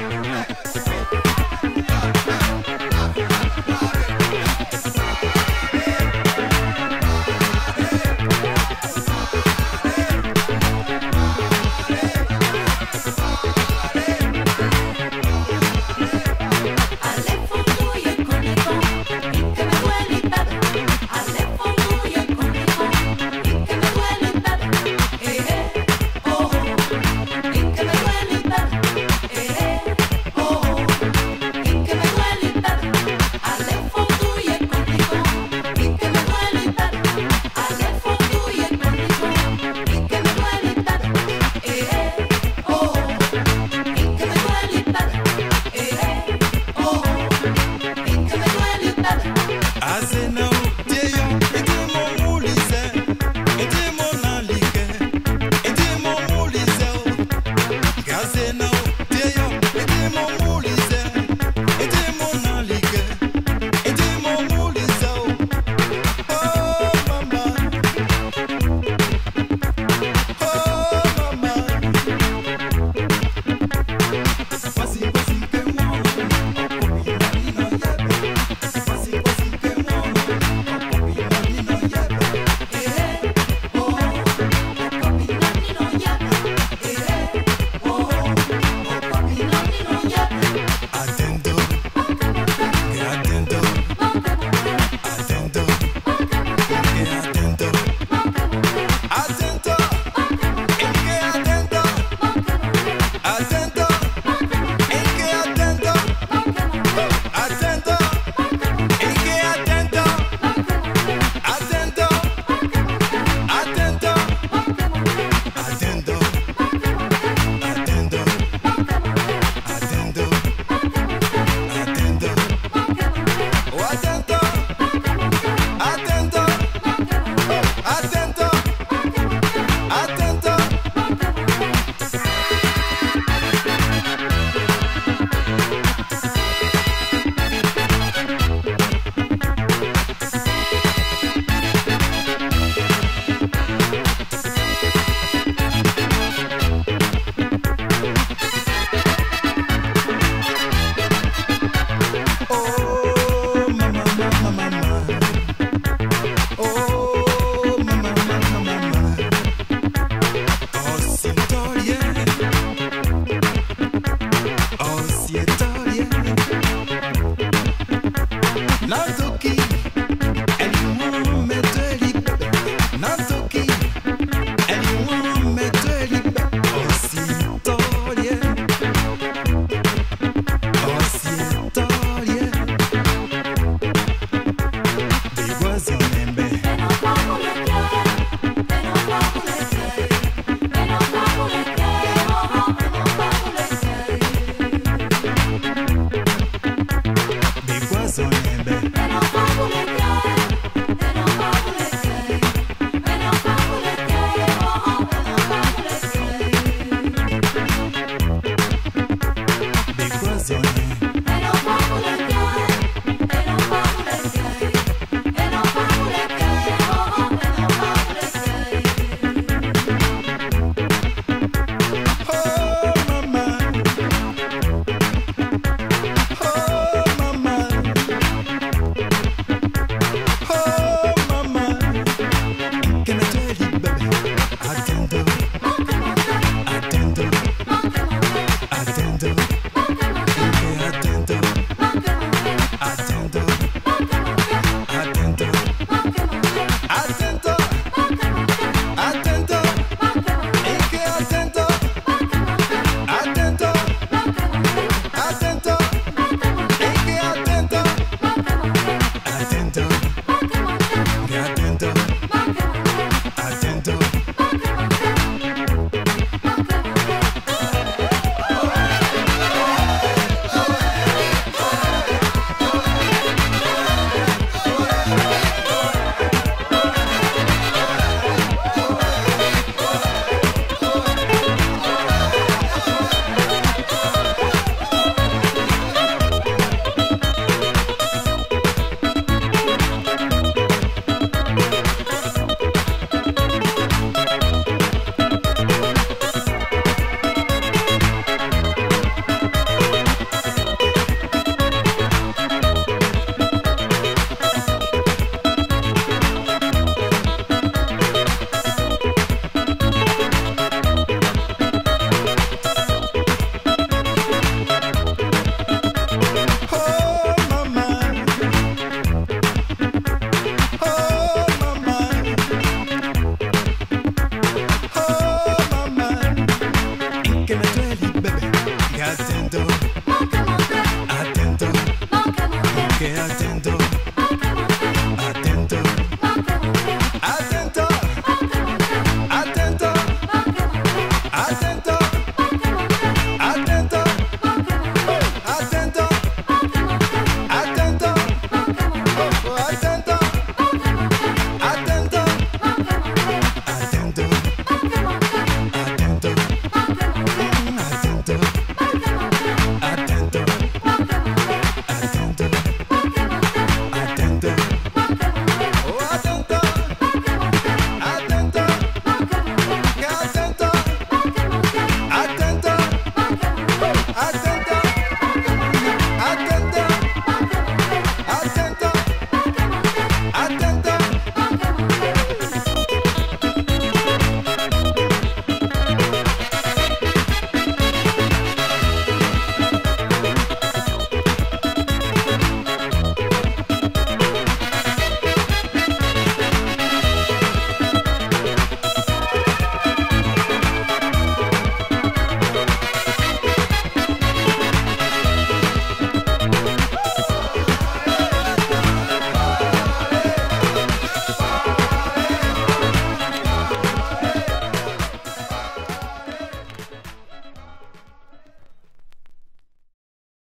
Nantoki,